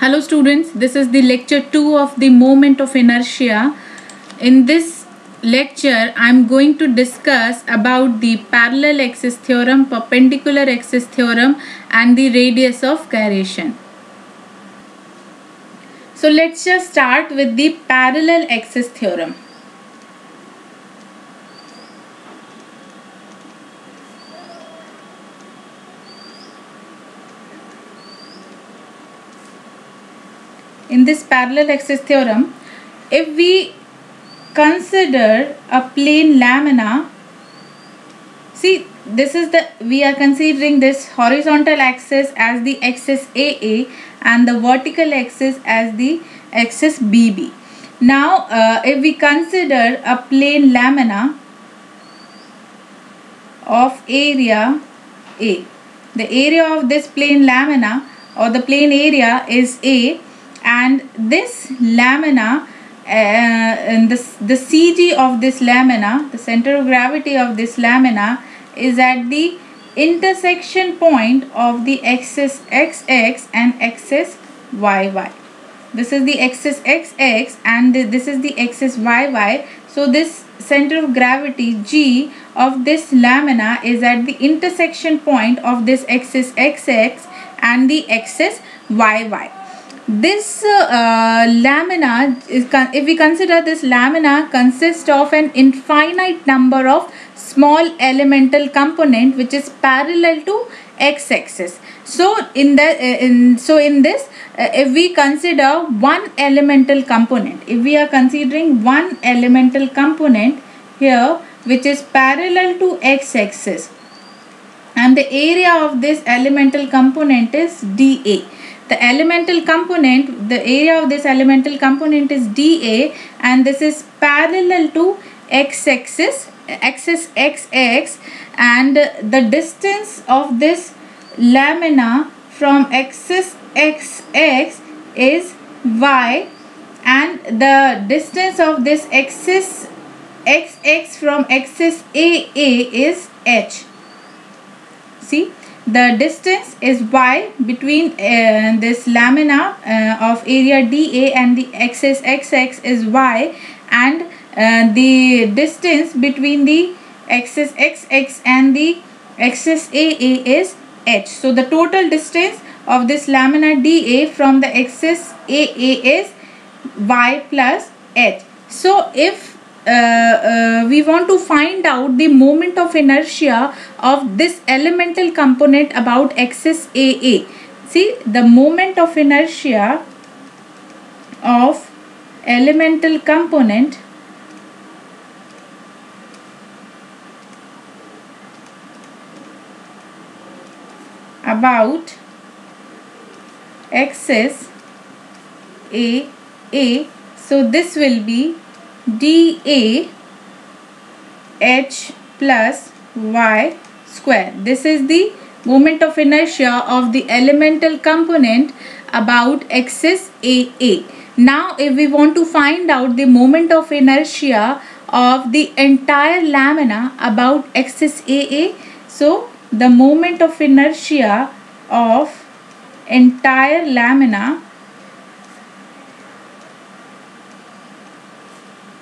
Hello students, this is the lecture 2 of the moment of inertia. In this lecture, I am going to discuss about the parallel axis theorem, perpendicular axis theorem and the radius of gyration. So let's just start with the parallel axis theorem. In this parallel axis theorem, if we consider a plane lamina, see this is the, we are considering this horizontal axis as the axis AA and the vertical axis as the axis BB. Now, uh, if we consider a plane lamina of area A, the area of this plane lamina or the plane area is A and this lamina uh, and this, the CG of this lamina, the center of gravity of this lamina is at the intersection point of the axis XX and axis YY. This is the axis XX and this is the axis YY. So this center of gravity G of this lamina is at the intersection point of this axis XX and the axis YY this uh, lamina is if we consider this lamina consists of an infinite number of small elemental component which is parallel to x-axis. So in the uh, in so in this uh, if we consider one elemental component if we are considering one elemental component here which is parallel to x-axis and the area of this elemental component is dA the elemental component the area of this elemental component is dA and this is parallel to x-axis axis xx and the distance of this lamina from axis xx is y and the distance of this axis xx from axis aa is h. See the distance is y between uh, this lamina uh, of area dA and the axis xx is y and uh, the distance between the axis xx and the axis AA is h. So the total distance of this lamina dA from the axis AA is y plus h. So if uh, uh, we want to find out the moment of inertia of this elemental component about axis AA. See the moment of inertia of elemental component about axis AA. So this will be dA h plus y square. This is the moment of inertia of the elemental component about axis AA. Now if we want to find out the moment of inertia of the entire lamina about axis AA, so the moment of inertia of entire lamina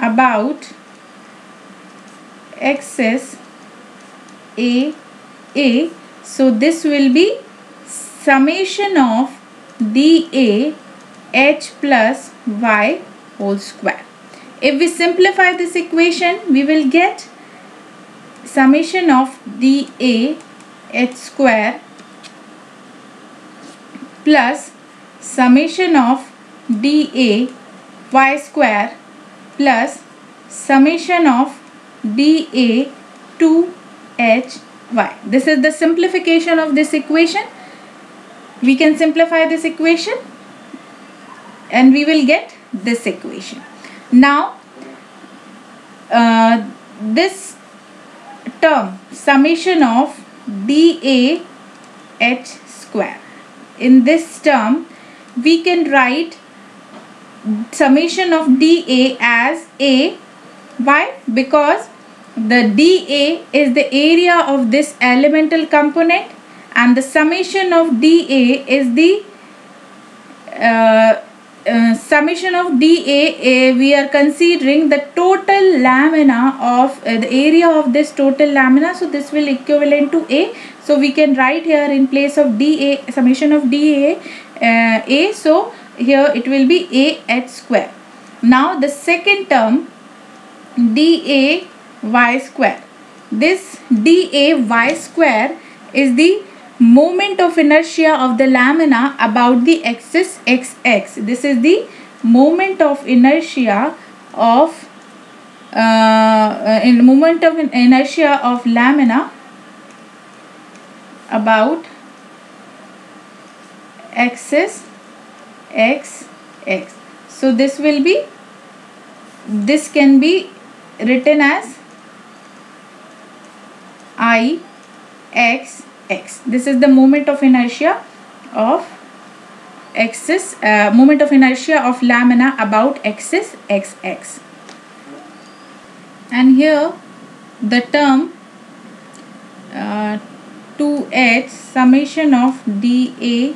about A A. So this will be summation of dA h plus y whole square. If we simplify this equation we will get summation of dA h square plus summation of dA y square plus summation of dA 2hy. This is the simplification of this equation. We can simplify this equation and we will get this equation. Now, uh, this term summation of dA h square. In this term, we can write summation of dA as A. Why? Because the dA is the area of this elemental component and the summation of dA is the uh, uh, summation of dA uh, we are considering the total lamina of uh, the area of this total lamina so this will equivalent to A so we can write here in place of dA summation of dA uh, A so here it will be A h square. Now the second term dA y square. This dA y square is the moment of inertia of the lamina about the axis xx this is the moment of inertia of uh, uh, in moment of inertia of lamina about axis x x. So this will be this can be written as i x x. This is the moment of inertia of axis uh, moment of inertia of lamina about axis xx and here the term uh, 2h summation of dAy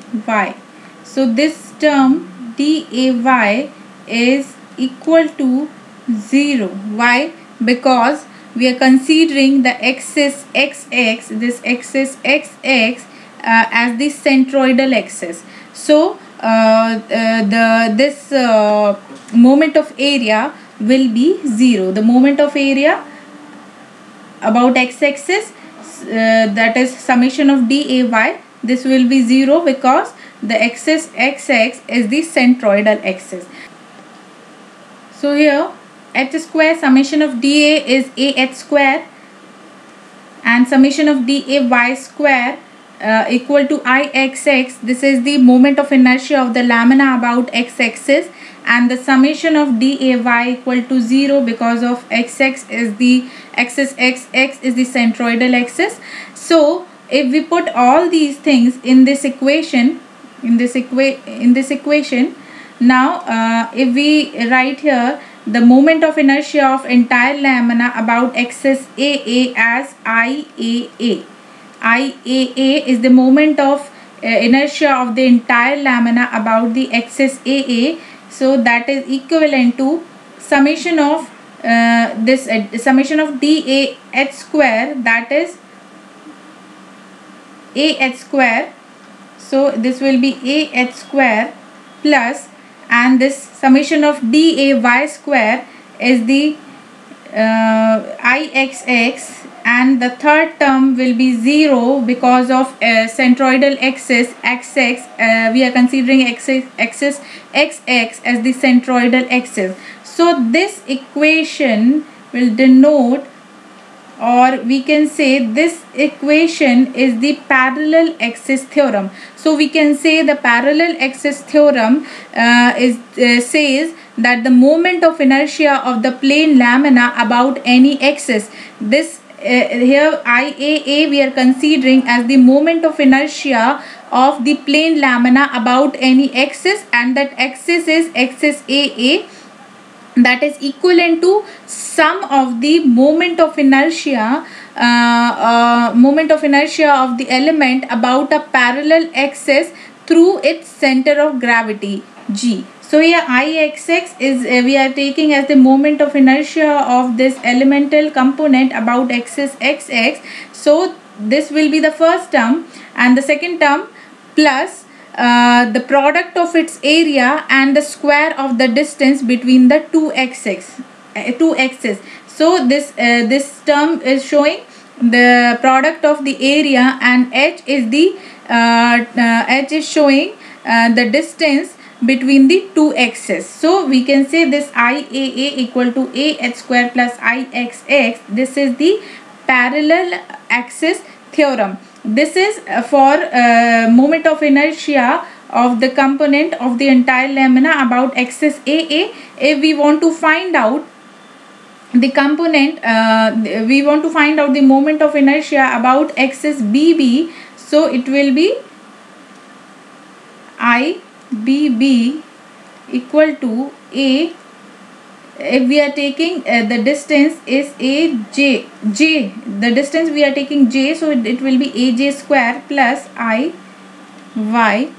so this term dAy is equal to 0 why? Because we are considering the axis xx this axis xx uh, as the centroidal axis. So uh, uh, the this uh, moment of area will be 0 the moment of area about x-axis uh, that is summation of dAy this will be 0 because the axis xx is the centroidal axis. So here h square summation of dA is a h square and summation of dA y square uh, equal to ixx this is the moment of inertia of the lamina about x-axis and the summation of dAy equal to 0 because of xx is the axis xx is the centroidal axis. So if we put all these things in this equation in this equa in this equation now uh, if we write here the moment of inertia of entire lamina about axis AA as IAA. IAA is the moment of uh, inertia of the entire lamina about the axis AA. So that is equivalent to summation of uh, this uh, summation of dA h square that is A h square. So this will be A h square plus and this summation of dAy square is the uh, ixx and the third term will be 0 because of uh, centroidal axis xx uh, we are considering axis, axis xx as the centroidal axis so this equation will denote or we can say this equation is the parallel axis theorem. So we can say the parallel axis theorem uh, is uh, says that the moment of inertia of the plane lamina about any axis. This uh, here IAA we are considering as the moment of inertia of the plane lamina about any axis and that axis is axis AA that is equivalent to sum of the moment of inertia uh, uh, moment of inertia of the element about a parallel axis through its center of gravity g. So here ixx is uh, we are taking as the moment of inertia of this elemental component about axis xx so this will be the first term and the second term plus uh, the product of its area and the square of the distance between the two axes uh, two axes so this uh, this term is showing the product of the area and h is the uh, uh h is showing the distance between the two axes so we can say this iaa equal to a h square plus ixx this is the parallel axis theorem this is uh, for uh, moment of inertia of the component of the entire lamina about axis AA. If we want to find out the component, uh, we want to find out the moment of inertia about axis BB. So it will be IBB equal to A if we are taking uh, the distance is a j j the distance we are taking j so it, it will be aj square plus i y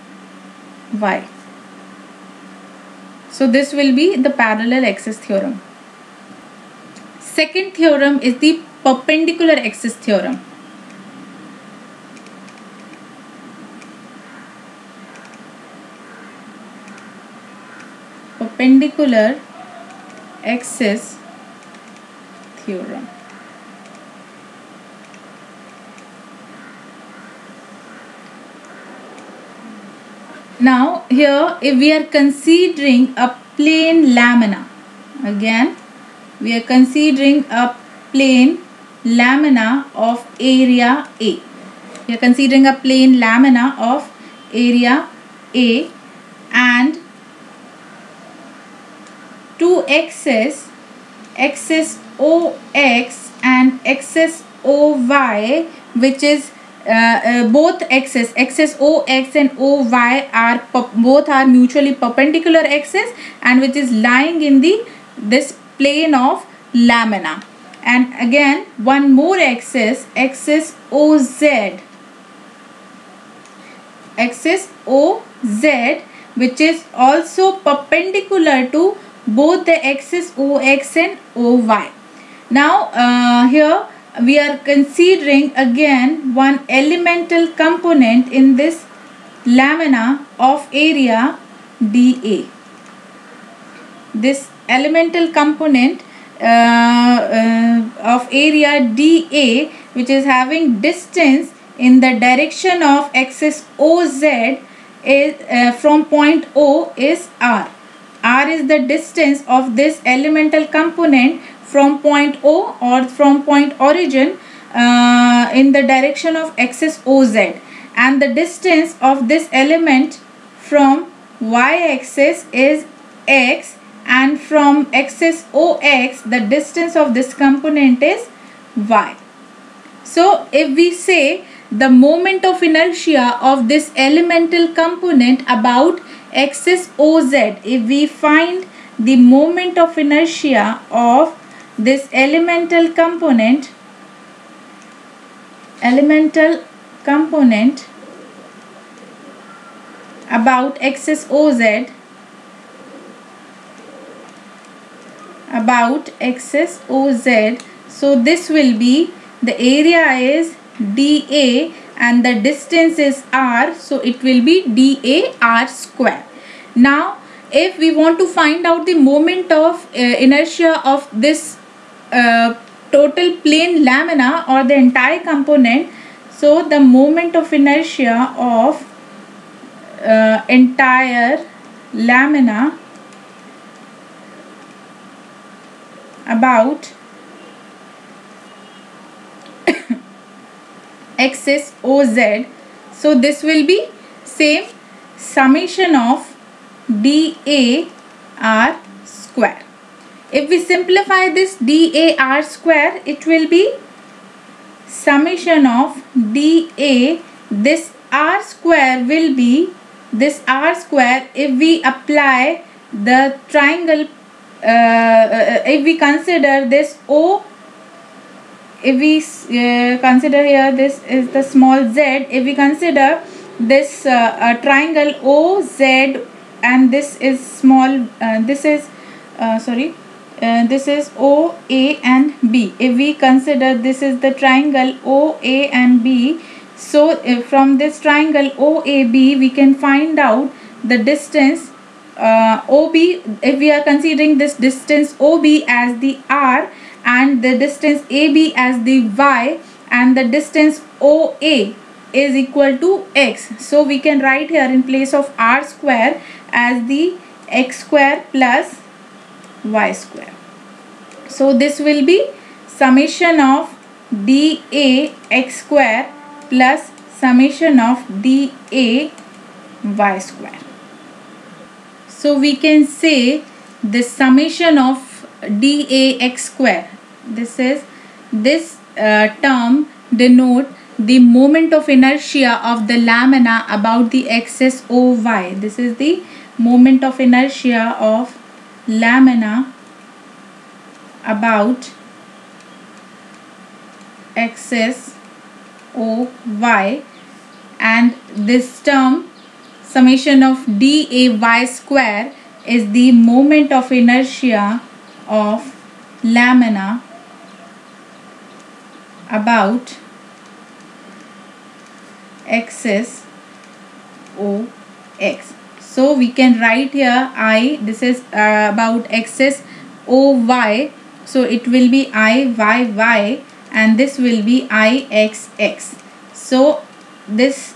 y So this will be the parallel axis theorem. Second theorem is the perpendicular axis theorem. Perpendicular axis theorem. Now here if we are considering a plane lamina again we are considering a plane lamina of area A. We are considering a plane lamina of area A and two axes axis OX and axis OY which is uh, uh, both axes axis OX and OY are both are mutually perpendicular axes and which is lying in the this plane of lamina. And again one more axis axis OZ axis OZ which is also perpendicular to both the axis OX and OY. Now uh, here we are considering again one elemental component in this lamina of area DA. This elemental component uh, uh, of area DA which is having distance in the direction of axis OZ is uh, from point O is R. R is the distance of this elemental component from point O or from point origin uh, in the direction of axis OZ and the distance of this element from y axis is x and from axis OX the distance of this component is y. So if we say the moment of inertia of this elemental component about axis OZ if we find the moment of inertia of this elemental component elemental component about axis OZ about axis OZ so this will be the area is dA and the distance is r so it will be dA r square. Now if we want to find out the moment of uh, inertia of this uh, total plane lamina or the entire component so the moment of inertia of uh, entire lamina about axis OZ so this will be same summation of dA r square if we simplify this dAr square, it will be summation of dA. This r square will be this r square if we apply the triangle, uh, uh, if we consider this O, if we uh, consider here this is the small z, if we consider this uh, triangle OZ and this is small, uh, this is, uh, sorry, uh, this is O, A and B. If we consider this is the triangle O, A and B, so from this triangle OAB we can find out the distance uh, OB if we are considering this distance OB as the R and the distance AB as the Y and the distance OA is equal to X. So we can write here in place of R square as the X square plus y square. So this will be summation of dA x square plus summation of dA y square. So we can say the summation of dA x square. This is this uh, term denote the moment of inertia of the lamina about the axis OY. This is the moment of inertia of lamina about axis OY and this term summation of DAY square is the moment of inertia of lamina about axis OX. So we can write here I, this is uh, about axis OY. So it will be I, Y, Y and this will be I, X, X. So this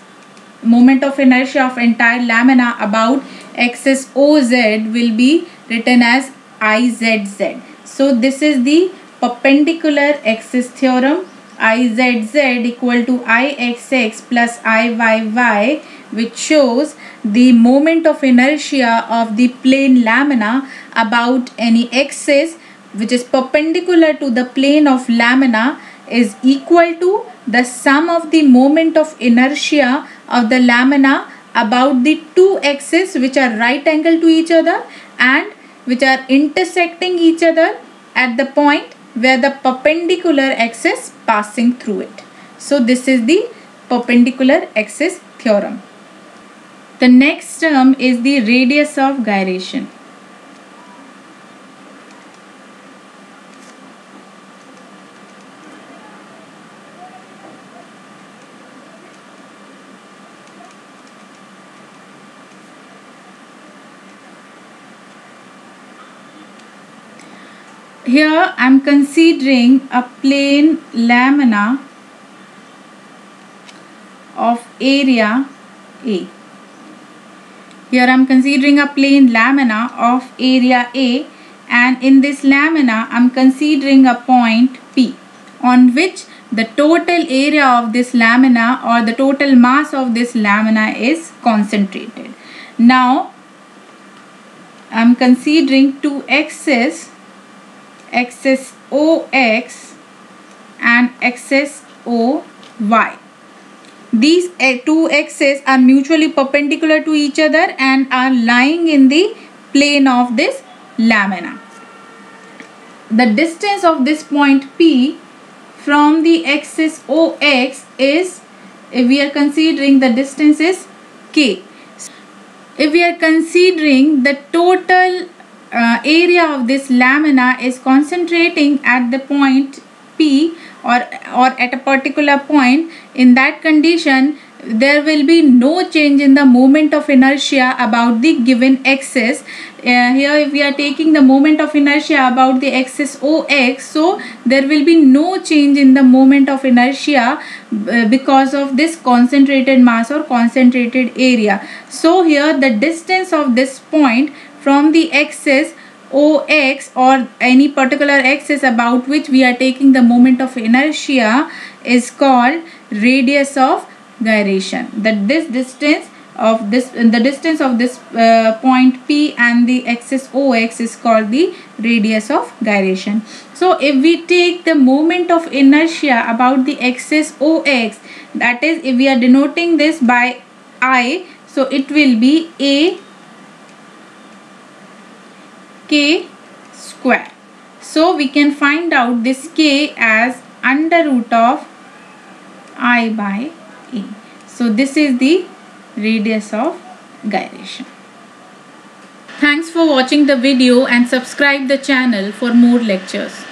moment of inertia of entire lamina about axis OZ will be written as IZZ. So this is the perpendicular axis theorem IZZ equal to IXX plus IYY which shows the moment of inertia of the plane lamina about any axis which is perpendicular to the plane of lamina is equal to the sum of the moment of inertia of the lamina about the two axes which are right angle to each other and which are intersecting each other at the point where the perpendicular axis passing through it. So this is the perpendicular axis theorem. The next term is the radius of gyration. Here I am considering a plane lamina of area A. Here I am considering a plane lamina of area A and in this lamina I am considering a point P on which the total area of this lamina or the total mass of this lamina is concentrated. Now I am considering two axes axis OX and axis OY. These eh, two axes are mutually perpendicular to each other and are lying in the plane of this lamina. The distance of this point P from the axis OX is, if we are considering the distance is K. If we are considering the total uh, area of this lamina is concentrating at the point P or, or at a particular point. In that condition there will be no change in the moment of inertia about the given axis. Uh, here if we are taking the moment of inertia about the axis OX so there will be no change in the moment of inertia uh, because of this concentrated mass or concentrated area. So here the distance of this point from the axis OX or any particular axis about which we are taking the moment of inertia is called radius of gyration. That this distance of this the distance of this uh, point P and the axis OX is called the radius of gyration. So if we take the moment of inertia about the axis OX that is if we are denoting this by I so it will be A k square. So we can find out this k as under root of i by a. So this is the radius of gyration. Thanks for watching the video and subscribe the channel for more lectures.